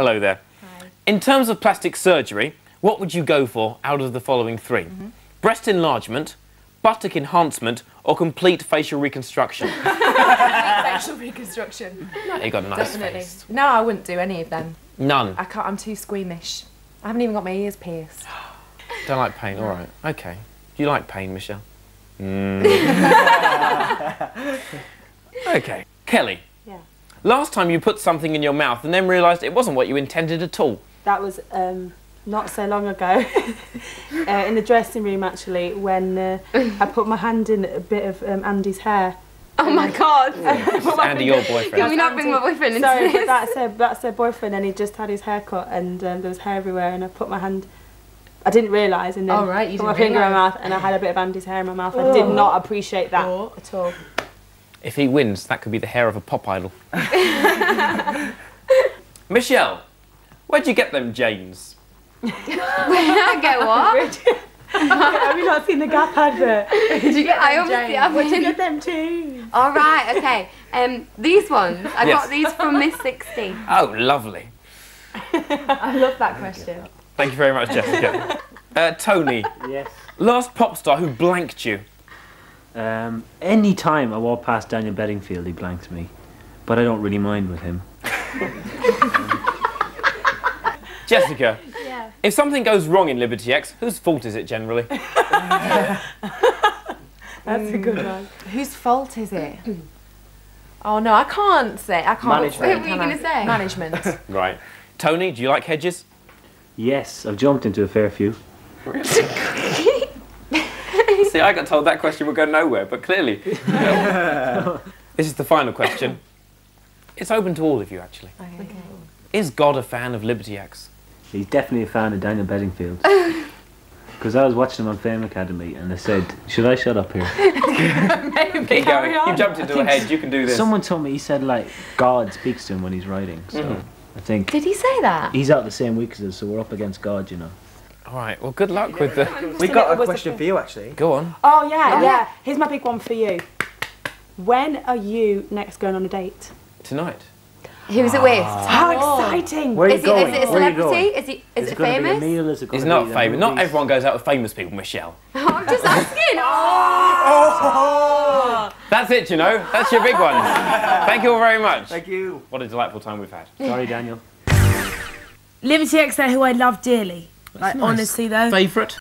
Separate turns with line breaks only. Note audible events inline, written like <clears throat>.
Hello there.
Hi.
In terms of plastic surgery, what would you go for out of the following 3
Mm-hmm.
Breast enlargement, buttock enhancement, or complete facial reconstruction? <laughs>
Facial reconstruction.
you got a nice
Definitely.
face.
No, I wouldn't do any of them.
None.
I can't. I'm too squeamish. I haven't even got my ears pierced. <gasps>
Don't like pain. All right. Okay. Do you like pain, Michelle? <laughs> Mm. <laughs> okay. Kelli.
Yeah.
Last time you put something in your mouth and then realised it wasn't what you intended at all.
That was um, not so long ago, <laughs> uh, in the dressing room actually, when uh, I put my hand in a bit of um, Andy's hair.
Oh my god. <laughs>
Andy, your boyfriend.
Can we not bring my boyfriend into
Sorry, but
this?
that's her, that's her boyfriend, and he just had his hair cut, and um, there was hair everywhere, and I put my hand. I didn't realise, and then
Oh, right, you
put my
didn't
finger in my mouth, and I had a bit of Andy's hair in my mouth. I did not appreciate that
Oh.
at all. <laughs>
If he wins, that could be the hair of a pop idol. <laughs> Michelle, where'd you get them Janes?
I go what?
Have you not seen the Gap advert?
Did you get
I
them,
obviously
Jane?
haven't.
Get them too.
All right, okay. Um, these ones I
Yes.
got these from Miss Sixty.
Oh, lovely. <laughs>
I love that question.
Thank you very much, Jessica. <laughs> Uh, Tony,
Yes.
last pop star who blanked you.
Um, any time I walk past Daniel Bedingfield, he blanks me, but I don't really mind with him. <laughs>
Jessica,
Yeah.
if something goes wrong in Liberty X, whose fault is it generally? <laughs>
That's a good one.
Whose fault is it? <clears throat> Oh no, I can't say. I can't.
Management.
What were you gonna say?
Management. <laughs>
Right. Tony, do you like hedges?
Yes, I've jumped into a fair few.
See, I got told that question would go nowhere, but clearly. <laughs> this is the final question. It's open to all of you, actually.
Okay.
Is God a fan of Liberty X?
He's definitely a fan of Daniel Bedingfield. <laughs> Because I was watching him on Fame Academy and I said, Should I shut up here? <laughs>
Maybe.
Keep going.
Carry on.
You jumped into a hedge, you can do this.
Someone told me he said, like, God speaks to him when he's writing. So
Mhm.
I think
Did he say that?
he's out the same week as us, so we're up against God, you know.
All right, well, good luck with the.
We got a question
fifth?
for you actually.
Go on.
Oh yeah,
Oh.
yeah. Here's my big one for you. When are you next going on a date?
Tonight.
Who's it with? Ah.
How exciting!
Where are you
Is it,
going?
is it a
Where
celebrity? Is it is,
Is
it
gonna be a
famous?
meal? Is it
It's not
the
famous. Not everyone goes out with famous people, Michelle. <laughs>
I'm just asking. <laughs> Oh. oh.
That's it, you know. That's your big one. Thank you all very much.
Thank you.
What a delightful time we've had.
Sorry, Daniel.
Liberty X, they're who I love dearly. Like, honestly, though.
Favourite?